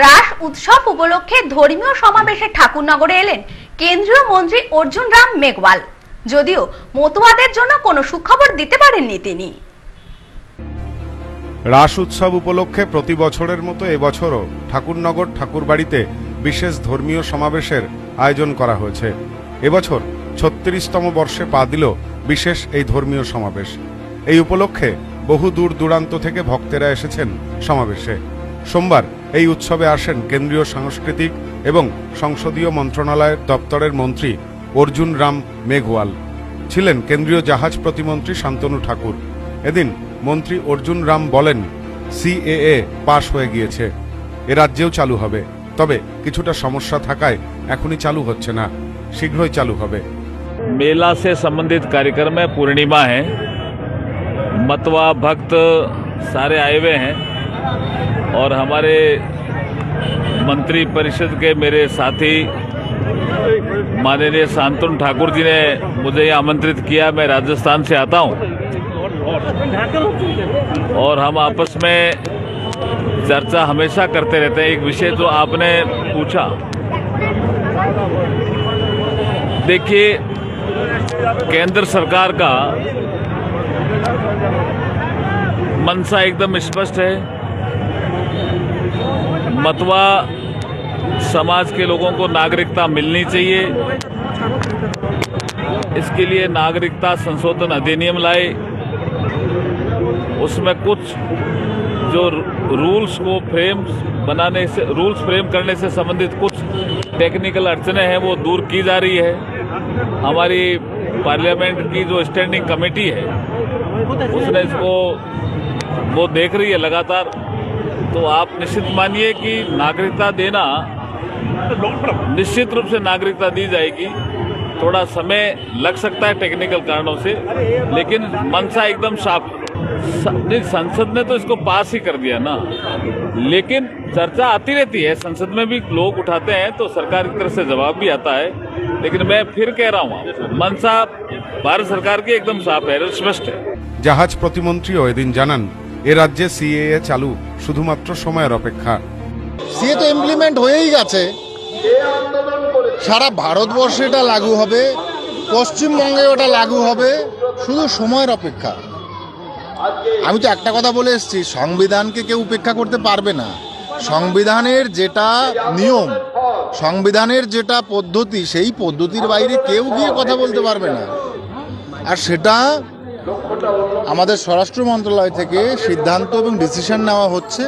রাস উৎসব উপলক্ষে ধর্মীয় সমাবেশে ঠাকুরনগরে এলেন কেন্দ্রীয় মন্ত্রী অর্জুন রাম মেঘওয়াল। যদিও মতুয়াদের জন্য কোনো সুখবর দিতে পারেননি তিনি। রাস উৎসব উপলক্ষে প্রতি বছরের মতো এবছরও ঠাকুরনগর ঠাকুরবাড়িতে বিশেষ ধর্মীয় সমাবেশের আয়োজন করা হয়েছে। এবছর ছত্রিশতম বর্ষে পা দিল বিশেষ এই ধর্মীয় সমাবেশ। এই উপলক্ষে বহু দূর দূরান্ত থেকে ভক্তেরা এসেছেন সমাবেশে। সোমবার এই উৎসবে আসেন কেন্দ্রীয় সাংস্কৃতিক এবং সংসদীয় মন্ত্রণালয়ের দপ্তরের মন্ত্রী অর্জুন রাম মেঘওয়াল ছিলেন কেন্দ্রীয় জাহাজ প্রতিমন্ত্রী শান্তনু ঠাকুর এদিন মন্ত্রী অর্জুন রাম বলেন সিএএ পাশ হয়ে গিয়েছে এ রাজ্যেও চালু হবে তবে কিছুটা সমস্যা থাকায় এখনই চালু হচ্ছে না শীঘ্রই চালু হবে मेला से संबंधित कार्यक्रम है पूर्णिमा है मतवा भक्त सारे आए हुए हैं और हमारे मंत्री परिषद के मेरे साथी माननीय शांतनु ठाकुर जी ने मुझे यहाँ आमंत्रित किया, मैं राजस्थान से आता हूँ। और हम आपस में चर्चा हमेशा करते रहते हैं। एक विषय जो आपने पूछा। देखिए, केंद्र सरकार का मनसा एकदम स्पष्ट है। मतवा समाज के लोगों को नागरिकता मिलनी चाहिए। इसके लिए नागरिकता संशोधन अधिनियम लाए। उसमें कुछ जो रूल्स को फ्रेम बनाने से, रूल्स फ्रेम करने से संबंधित कुछ टेक्निकल अड़चने हैं, वो दूर की जा रही है। हमारी पार्लियामेंट की जो स्टैंडिंग कमेटी है, उसने इसको, वो देख रही है लगातार। तो आप निश्चित मानिए कि नागरिकता देना निश्चित रूप से नागरिकता दी जाएगी थोड़ा समय लग सकता है टेक्निकल कारणों से लेकिन मनसा एकदम साफ स- नहीं संसद ने तो इसको पास ही कर दिया ना लेकिन चर्चा आती रहती है संसद में भी लोग उठाते हैं तो सरकार की तरफ से जवाब भी आता है लेकिन मैं फिर कह रहा हूँ मनसा भारत सरकार की एकदम साफ है स्पष्ट है জাহাজ প্রতিমন্ত্রীও এদিন জানান এ রাজ্যে সিএএ চালু শুধুমাত্র সময়ের অপেক্ষা। সিএ তো ইমপ্লিমেন্ট হয়েই গেছে। সারা ভারতবর্ষে এটা লাগু হবে, পশ্চিমবঙ্গে ওটা লাগু হবে, শুধু সময়ের অপেক্ষা। আমি তো একটা কথা বলে এসেছি, সংবিধানকে কেউ উপেক্ষা করতে পারবে না। সংবিধানের যেটা নিয়ম, সংবিধানের যেটা পদ্ধতি, সেই পদ্ধতির বাইরে কেউ গিয়ে কথা বলতে পারবে না। আর সেটা আমাদের স্বরাষ্ট্র মন্ত্রণালয় থেকে সিদ্ধান্ত এবং ডিসিশন নেওয়া হচ্ছে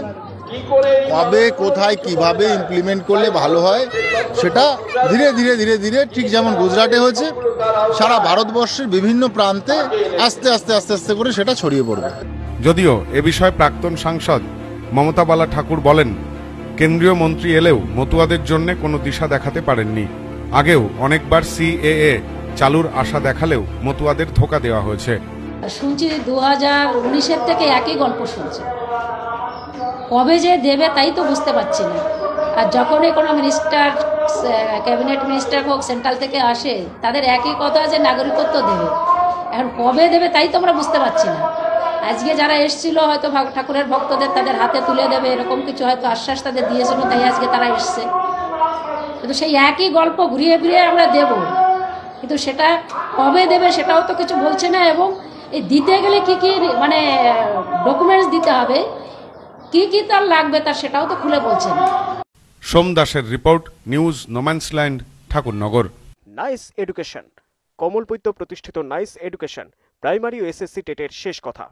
কবে, কোথায়, কীভাবে ইমপ্লিমেন্ট করলে ভালো হয় সেটা ধীরে ধীরে ধীরে ধীরে ঠিক যেমন গুজরাটে হয়েছে, সারা ভারতবর্ষের বিভিন্ন প্রান্তে আস্তে আস্তে আস্তে আস্তে করে সেটা ছড়িয়ে পড়বে। যদিও এ বিষয়ে প্রাক্তন সাংসদ মমতা বালা ঠাকুর বলেন, কেন্দ্রীয় মন্ত্রী এলেও মতুয়াদের জন্য কোনো দিশা দেখাতে পারেননি। আগেও অনেকবার সিএএ চালুর আশা দেখালেও মতুয়াদের ধোকা দেওয়া হয়েছে। শুনছি দু হাজার উনিশের থেকে একই গল্প শুনছি। কবে যে দেবে তাই তো বুঝতে পারছি না। আর যখনই কোনো মিনিস্টার ক্যাবিনেট মিনিস্টার হোক, সেন্ট্রাল থেকে আসে, তাদের একই কথা যে নাগরিকত্ব দেবে। এখন কবে দেবে তাই তো আমরা বুঝতে পারছি না। আজকে যারা এসছিল, হয়তো ঠাকুরের ভক্তদের তাদের হাতে তুলে দেবে, এরকম কিছু হয়তো আশ্বাস তাদের দিয়েছিল, তাই আজকে তারা এসছে। কিন্তু সেই একই গল্প ঘুরিয়ে ফিরিয়ে আমরা দেব। কিন্তু সেটা কবে দেবে সেটাও তো কিছু বলছে না এবং এই দিতে গেলে কি কি মানে ডকুমেন্টস দিতে হবে? কি কি তার লাগবে তার সেটাও তো খুলে বলছেন। সোম দাসের report news no man's land Thakurnagar. Nice education. কমলপৈত্য প্রতিষ্ঠিত নাইস এডুকেশন প্রাইমারি ও এসএসসি টেটের শেষ কথা।